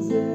was